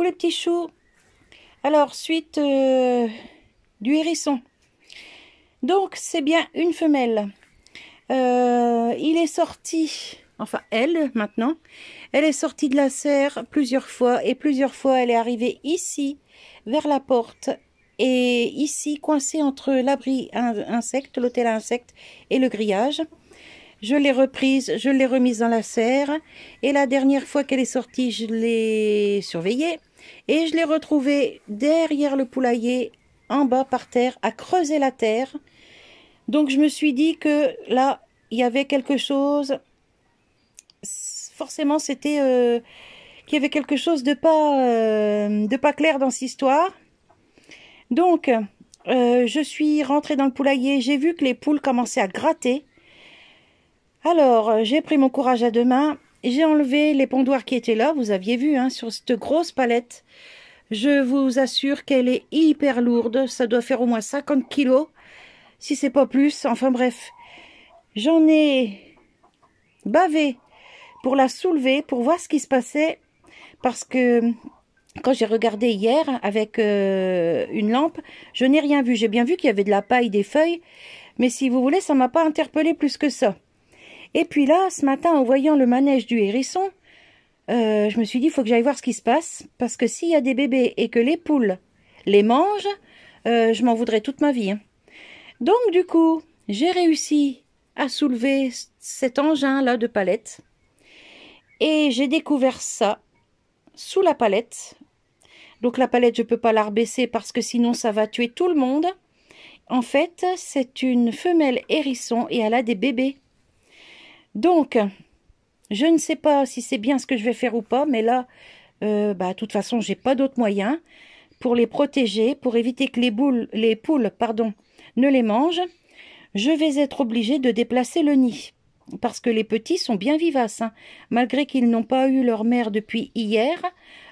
Coucou les petits choux. Alors, suite euh, du hérisson. Donc, c'est bien une femelle. Euh, il est sorti, enfin elle maintenant, elle est sortie de la serre plusieurs fois et plusieurs fois elle est arrivée ici, vers la porte et ici coincée entre l'abri insecte, l'hôtel à insectes et le grillage. Je l'ai reprise, je l'ai remise dans la serre et la dernière fois qu'elle est sortie, je l'ai surveillée et je l'ai retrouvée derrière le poulailler, en bas par terre, à creuser la terre donc je me suis dit que là, il y avait quelque chose, forcément c'était euh, qu'il y avait quelque chose de pas, euh, clair dans cette histoire. Donc, euh, je suis rentrée dans le poulailler, j'ai vu que les poules commençaient à gratter. Alors, j'ai pris mon courage à deux mains, j'ai enlevé les pondoirs qui étaient là, vous aviez vu, hein, sur cette grosse palette. Je vous assure qu'elle est hyper lourde, ça doit faire au moins 50 kilos si c'est pas plus. Enfin bref, j'en ai bavé pour la soulever, pour voir ce qui se passait, parce que quand j'ai regardé hier avec euh, une lampe, je n'ai rien vu. J'ai bien vu qu'il y avait de la paille, des feuilles, mais si vous voulez, ça m'a pas interpellé plus que ça. Et puis là, ce matin, en voyant le manège du hérisson, euh, je me suis dit, il faut que j'aille voir ce qui se passe, parce que s'il y a des bébés et que les poules les mangent, euh, je m'en voudrais toute ma vie. Hein. Donc du coup, j'ai réussi à soulever cet engin-là de palette. Et j'ai découvert ça sous la palette. Donc la palette, je ne peux pas la rebaisser parce que sinon ça va tuer tout le monde. En fait, c'est une femelle hérisson et elle a des bébés. Donc, je ne sais pas si c'est bien ce que je vais faire ou pas, mais là, euh, bah, de toute façon, j'ai pas d'autre moyen pour les protéger, pour éviter que les, boules, les poules pardon, ne les mange, je vais être obligée de déplacer le nid. Parce que les petits sont bien vivaces. Hein. Malgré qu'ils n'ont pas eu leur mère depuis hier,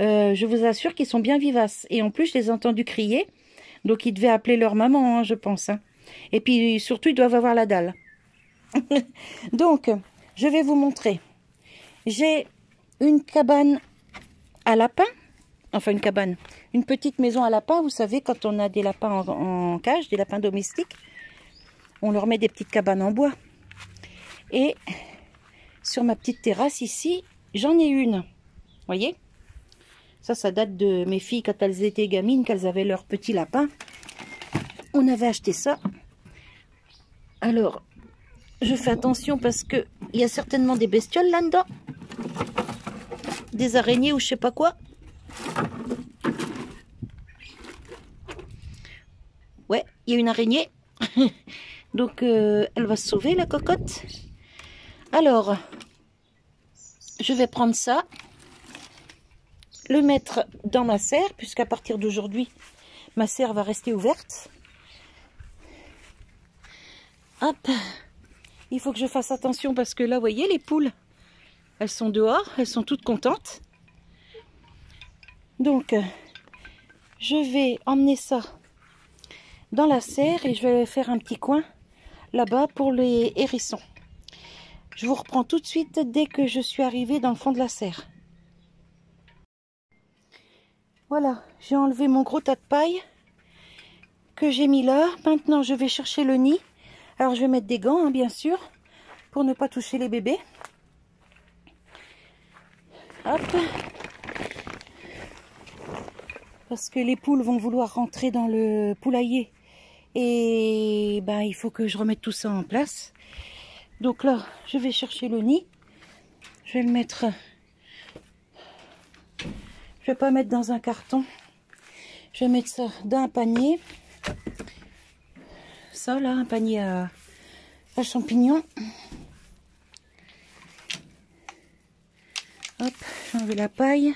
euh, je vous assure qu'ils sont bien vivaces. Et en plus, je les ai entendus crier. Donc, ils devaient appeler leur maman, hein, je pense. Hein. Et puis, surtout, ils doivent avoir la dalle. donc, je vais vous montrer. J'ai une cabane à lapins. Enfin, une cabane une petite maison à lapins. Vous savez, quand on a des lapins en, cage, des lapins domestiques, on leur met des petites cabanes en bois. Et sur ma petite terrasse ici, j'en ai une. voyez? Ça, ça date de mes filles quand elles étaient gamines, qu'elles avaient leurs petits lapins. On avait acheté ça. Alors, je fais attention parce que il y a certainement des bestioles là-dedans. Des araignées ou je sais pas quoi. Ouais, il y a une araignée. Donc, euh, elle va se sauver, la cocotte. Alors, je vais prendre ça, le mettre dans ma serre, puisqu'à partir d'aujourd'hui, ma serre va rester ouverte. Hop, il faut que je fasse attention parce que là, vous voyez, les poules, elles sont dehors, elles sont toutes contentes. Donc, je vais emmener ça dans la serre et je vais faire un petit coin là-bas pour les hérissons. Je vous reprends tout de suite dès que je suis arrivée dans le fond de la serre. Voilà, j'ai enlevé mon gros tas de paille que j'ai mis là. Maintenant, je vais chercher le nid. Alors, je vais mettre des gants, hein, bien sûr, pour ne pas toucher les bébés. Hop. Parce que les poules vont vouloir rentrer dans le poulailler et ben, il faut que je remette tout ça en place. Donc là, je vais chercher le nid. Je vais le mettre... Je vais pas mettre dans un carton. Je vais mettre ça dans un panier. Ça là, un panier à, à champignons. Hop, j'enlève la paille.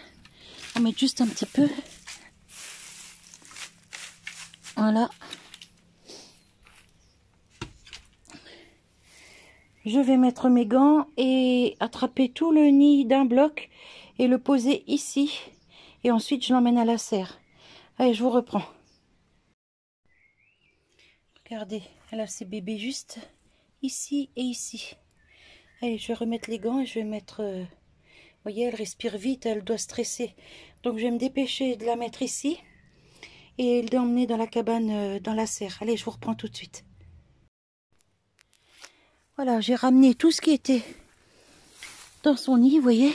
On met juste un petit peu. Voilà. je vais mettre mes gants et attraper tout le nid d'un bloc et le poser ici. Et ensuite, je l'emmène à la serre. Allez, je vous reprends. Regardez, elle a ses bébés juste ici et ici. Allez, je vais remettre les gants et je vais mettre... Euh, vous voyez, elle respire vite, elle doit stresser. Donc je vais me dépêcher de la mettre ici et de l'emmener dans la cabane, euh, dans la serre. Allez, je vous reprends tout de suite. Voilà, j'ai ramené tout ce qui était dans son nid, vous voyez.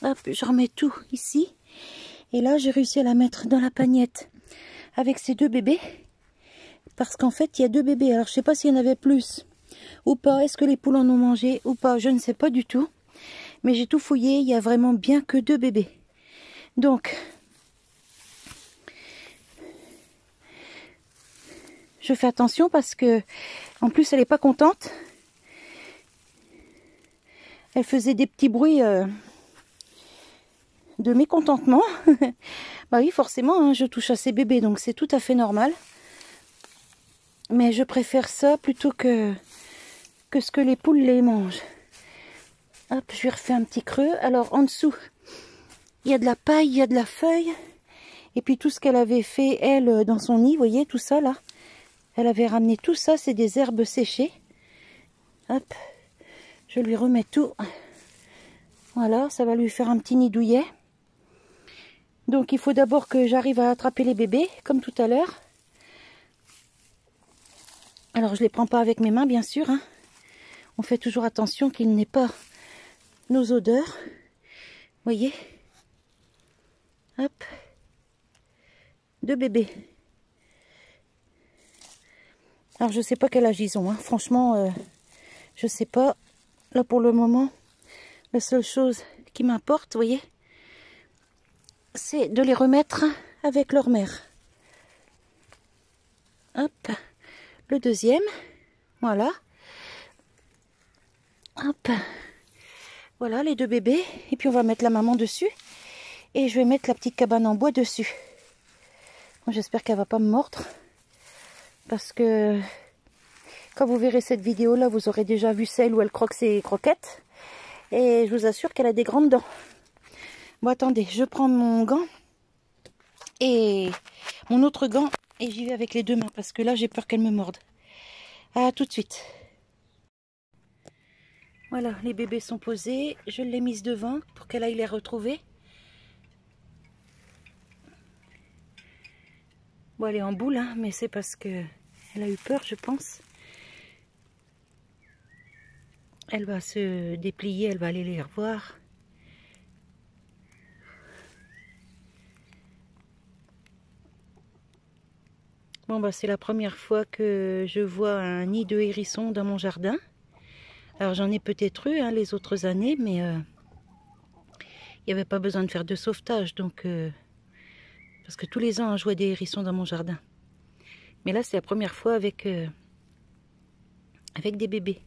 Hop, je remets tout ici. Et là, j'ai réussi à la mettre dans la pagnette avec ces deux bébés. Parce qu'en fait, il y a deux bébés. Alors, je sais pas s'il y en avait plus ou pas. Est-ce que les poules en ont mangé ou pas? Je ne sais pas du tout. Mais j'ai tout fouillé. Il y a vraiment bien que deux bébés. Donc, je fais attention parce que, en plus, elle n'est pas contente. Elle faisait des petits bruits euh, de mécontentement. bah oui, forcément, hein, je touche à ces bébés, donc c'est tout à fait normal. Mais je préfère ça plutôt que, que ce que les poules les mangent. Hop, je lui refais un petit creux. Alors, en dessous, il y a de la paille, il y a de la feuille. Et puis tout ce qu'elle avait fait, elle, dans son nid, vous voyez, tout ça, là. Elle avait ramené tout ça, c'est des herbes séchées. Hop, je lui remets tout. Voilà, ça va lui faire un petit nid douillet. Donc il faut d'abord que j'arrive à attraper les bébés, comme tout à l'heure. Alors je les prends pas avec mes mains, bien sûr. Hein. On fait toujours attention qu'il n'ait pas nos odeurs. Voyez Hop. Deux bébés. Alors je sais pas quel âge ils ont. Hein. Franchement, euh, je sais pas. Là pour le moment, la seule chose qui m'importe, vous voyez, c'est de les remettre avec leur mère. Hop, le deuxième, voilà. Hop, voilà les deux bébés. Et puis on va mettre la maman dessus. Et je vais mettre la petite cabane en bois dessus. J'espère qu'elle va pas me mordre. Parce que quand vous verrez cette vidéo là, vous aurez déjà vu celle où elle croque ses croquettes. Et je vous assure qu'elle a des grandes dents. Bon, attendez, je prends mon gant et mon autre gant et j'y vais avec les deux mains parce que là, j'ai peur qu'elle me morde. À tout de suite. Voilà, les bébés sont posés. Je l'ai mise devant pour qu'elle aille les retrouver. Bon, elle est en boule, hein, mais c'est parce que elle a eu peur, je pense. Elle va se déplier, elle va aller les revoir. Bon, bah, c'est la première fois que je vois un nid de hérisson dans mon jardin. Alors, j'en ai peut-être eu hein, les autres années, mais euh, il n'y avait pas besoin de faire de sauvetage. Donc, euh, parce que tous les ans, je vois des hérissons dans mon jardin. Mais là, c'est la première fois avec, euh, avec des bébés.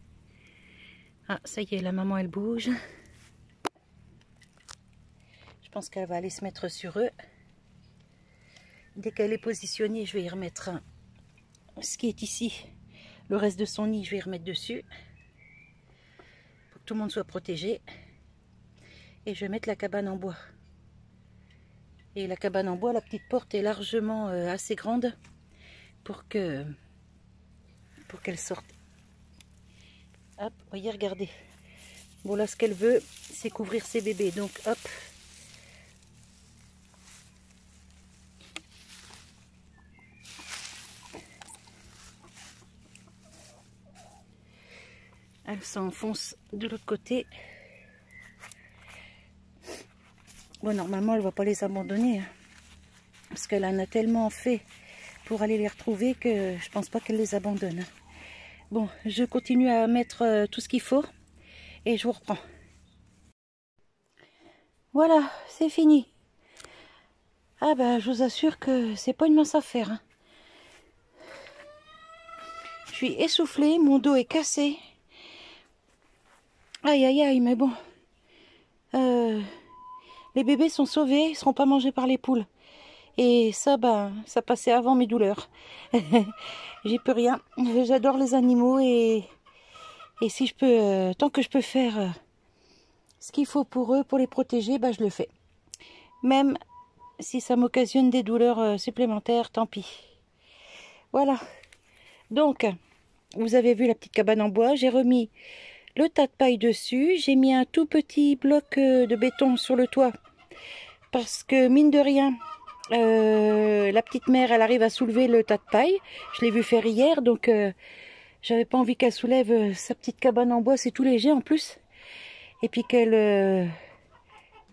Ah, ça y est, la maman, elle bouge. Je pense qu'elle va aller se mettre sur eux. Dès qu'elle est positionnée, je vais y remettre ce qui est ici. Le reste de son nid, je vais y remettre dessus. Pour que tout le monde soit protégé. Et je vais mettre la cabane en bois. Et la cabane en bois, la petite porte est largement euh, assez grande pour que pour qu'elle sorte. Hop, voyez, regardez. Bon, là, ce qu'elle veut, c'est couvrir ses bébés. Donc, hop, elle s'enfonce de l'autre côté. Bon, normalement, elle ne va pas les abandonner. Hein. parce qu'elle en a tellement fait pour aller les retrouver que je pense pas qu'elle les abandonne. Hein. Bon, je continue à mettre euh, tout ce qu'il faut et je vous reprends. Voilà, c'est fini. Ah ben, je vous assure que c'est pas une mince affaire. Hein. Je suis essoufflée, mon dos est cassé. Aïe aïe aïe, mais bon. Euh, les bébés sont sauvés, ils seront pas mangés par les poules. Et ça, ben, ça passait avant mes douleurs. J'y peux rien. J'adore les animaux et, et si je peux, euh, tant que je peux faire euh, ce qu'il faut pour eux, pour les protéger, ben, je le fais. Même si ça m'occasionne des douleurs supplémentaires, tant pis. Voilà. Donc, vous avez vu la petite cabane en bois. J'ai remis le tas de paille dessus. J'ai mis un tout petit bloc euh, de béton sur le toit parce que mine de rien, euh, la petite mère, elle arrive à soulever le tas de paille. Je l'ai vu faire hier, donc euh, j'avais pas envie qu'elle soulève euh, sa petite cabane en bois, c'est tout léger en plus. Et puis qu'elle,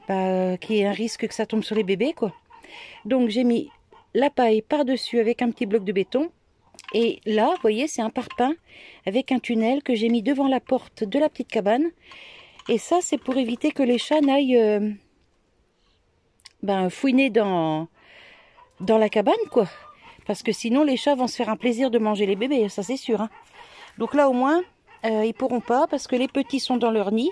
bah, qu'il y ait un risque que ça tombe sur les bébés, quoi. Donc j'ai mis la paille par-dessus avec un petit bloc de béton. Et là, vous voyez, c'est un parpaing avec un tunnel que j'ai mis devant la porte de la petite cabane. Et ça, c'est pour éviter que les chats n'aillent ben, fouiner dans, dans la cabane, quoi. Parce que sinon, les chats vont se faire un plaisir de manger les bébés, ça c'est sûr. Hein. Donc là, au moins, euh, ils pourront pas parce que les petits sont dans leur nid.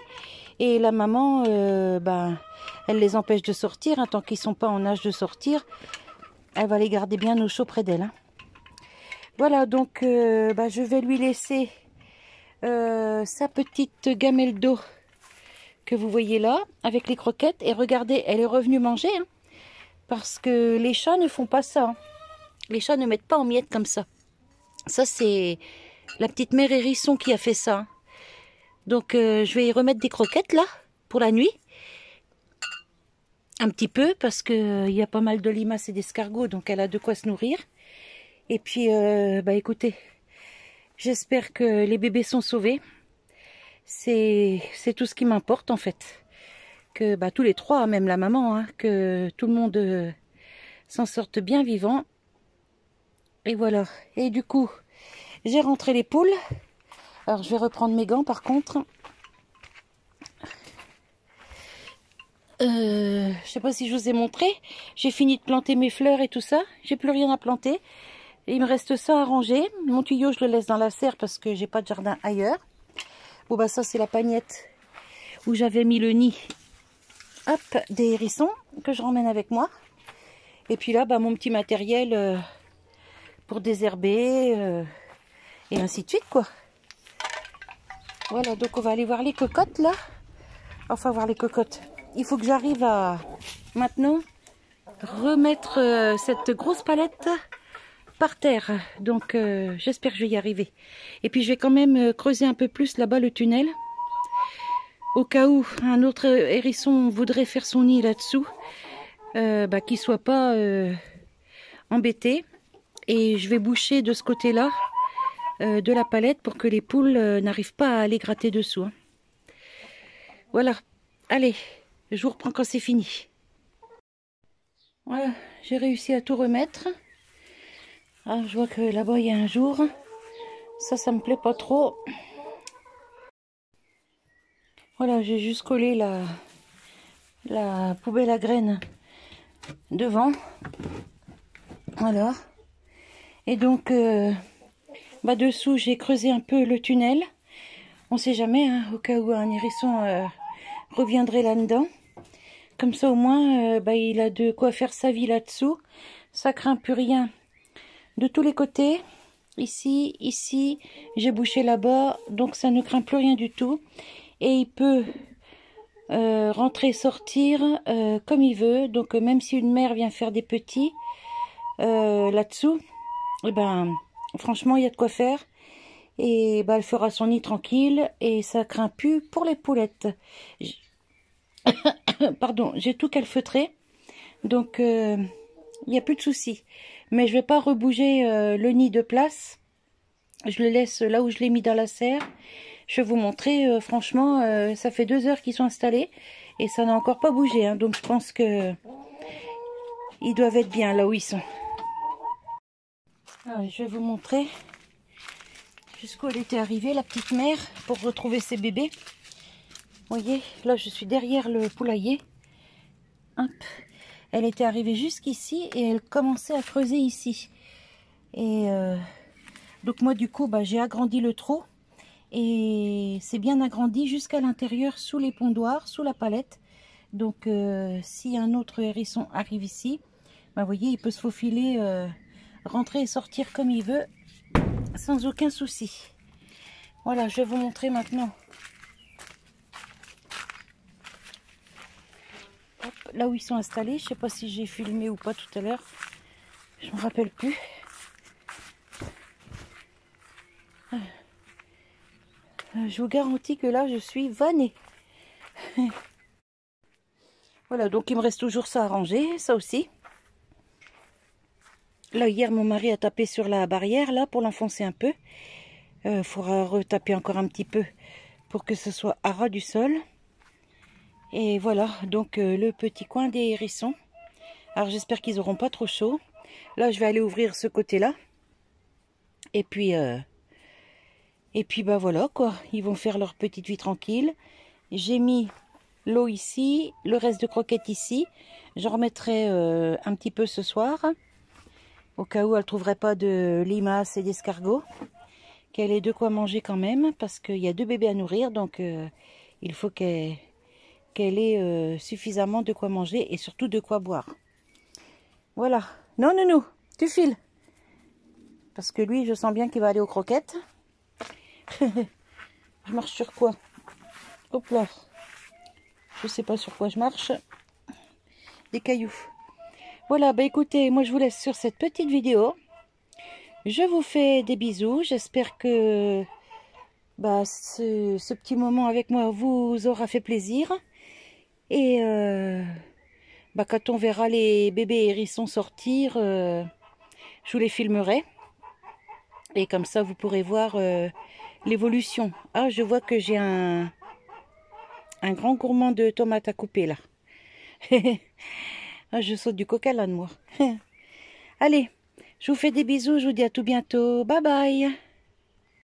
Et la maman, euh, ben, elle les empêche de sortir. Hein, tant qu'ils sont pas en âge de sortir, elle va les garder bien au chaud près d'elle. Hein. Voilà, donc euh, ben, je vais lui laisser sa petite gamelle d'eau que vous voyez là, avec les croquettes. Et regardez, elle est revenue manger. Hein. Parce que les chats ne font pas ça. Hein. Les chats ne mettent pas en miettes comme ça. Ça, c'est la petite mère hérisson qui a fait ça. Hein. Donc, euh, je vais y remettre des croquettes, là, pour la nuit. Un petit peu, parce qu'il euh, y a pas mal de limaces et d'escargots, donc elle a de quoi se nourrir. Et puis, euh, bah écoutez, j'espère que les bébés sont sauvés. C'est tout ce qui m'importe, en fait que bah, tous les trois, même la maman, hein, que tout le monde euh, s'en sorte bien vivant. Et voilà. Et du coup, j'ai rentré les poules. Alors, je vais reprendre mes gants par contre. Euh, je sais pas si je vous ai montré. J'ai fini de planter mes fleurs et tout ça. J'ai plus rien à planter. Il me reste ça à ranger. Mon tuyau, je le laisse dans la serre parce que j'ai pas de jardin ailleurs. Bon, bah ça, c'est la pagnette où j'avais mis le nid hop, des hérissons que je ramène avec moi. Et puis là, bah, mon petit matériel euh, pour désherber euh, et ainsi de suite, quoi. Voilà, donc on va aller voir les cocottes, là. Enfin, voir les cocottes. Il faut que j'arrive à, maintenant, remettre euh, cette grosse palette par terre. Donc, j'espère que je vais y arriver. Et puis, je vais quand même creuser un peu plus là-bas le tunnel au cas où un autre hérisson voudrait faire son nid là-dessous, euh, bah, qu'il soit pas euh, embêté. Et je vais boucher de ce côté-là euh, de la palette pour que les poules n'arrivent pas à aller gratter dessous. Hein. Voilà. Allez, je vous reprends quand c'est fini. Voilà, j'ai réussi à tout remettre. Ah, je vois que là-bas il y a un jour. Ça, ça me plaît pas trop. Voilà, j'ai juste collé la, poubelle à graines devant. Voilà. Et donc, euh, bah dessous, j'ai creusé un peu le tunnel. On sait jamais, hein, au cas où un hérisson euh, reviendrait là-dedans. Comme ça, au moins, euh, bah, il a de quoi faire sa vie là-dessous. Ça craint plus rien de tous les côtés. Ici, ici, j'ai bouché là-bas, donc ça ne craint plus rien du tout. Et il peut euh, rentrer sortir euh, comme il veut. Donc euh, même si une mère vient faire des petits là-dessous eh ben franchement il y a de quoi faire. Et ben, elle fera son nid tranquille. Et ça craint plus pour les poulettes. Pardon j'ai tout calfeutré. Donc il n'y a plus de souci mais je vais pas rebouger le nid de place je le laisse là où je l'ai mis dans la serre je vais vous montrer, euh, franchement, euh, ça fait deux heures qu'ils sont installés et ça n'a encore pas bougé. Hein. donc je pense que ils doivent être bien là où ils sont. je vais vous montrer jusqu'où elle était arrivée, la petite mère, pour retrouver ses bébés. Vous voyez, là je suis derrière le poulailler. Elle était arrivée jusqu'ici et elle commençait à creuser ici. Et euh, donc moi du coup, bah, j'ai agrandi le trou et c'est bien agrandi jusqu'à l'intérieur sous les pondoirs, sous la palette. Donc euh, si un autre hérisson arrive ici, bah, vous voyez, il peut se faufiler, euh, rentrer et sortir comme il veut, sans aucun souci. Voilà, je vais vous montrer maintenant. Là où ils sont installés, je ne sais pas si j'ai filmé ou pas tout à l'heure. Je ne me rappelle plus. Euh, je vous garantis que là, je suis vannée. Voilà, donc il me reste toujours ça à ranger, ça aussi. Là, hier, mon mari a tapé sur la barrière, là, pour l'enfoncer un peu. Il euh, faudra retaper encore un petit peu pour que ce soit à ras du sol. Et voilà, donc euh, le petit coin des hérissons. Alors, j'espère qu'ils n'auront pas trop chaud. Là, je vais aller ouvrir ce côté-là. Et puis, euh, et puis, bah voilà, quoi. Ils vont faire leur petite vie tranquille. J'ai mis l'eau ici, le reste de croquettes ici. J'en remettrai un petit peu ce soir au cas où elle ne trouverait pas de limaces et d'escargots, qu'elle ait de quoi manger quand même, parce qu'il y a deux bébés à nourrir, donc euh, il faut qu'elle ait euh, suffisamment de quoi manger et surtout de quoi boire. Voilà. Non, non, non, tu files. Parce que lui, je sens bien qu'il va aller aux croquettes. je marche sur quoi? Hop là. Je sais pas sur quoi je marche. Des cailloux. Voilà, bah écoutez, moi je vous laisse sur cette petite vidéo. Je vous fais des bisous. J'espère que bah, ce, petit moment avec moi vous aura fait plaisir. Et euh, bah, quand on verra les bébés hérissons sortir, euh, je vous les filmerai. Et comme ça, vous pourrez voir euh, l'évolution. Ah, je vois que j'ai un, un grand gourmand de tomates à couper là. Ah, je saute du coca à l'âne, moi. Allez, je vous fais des bisous, je vous dis à tout bientôt. Bye bye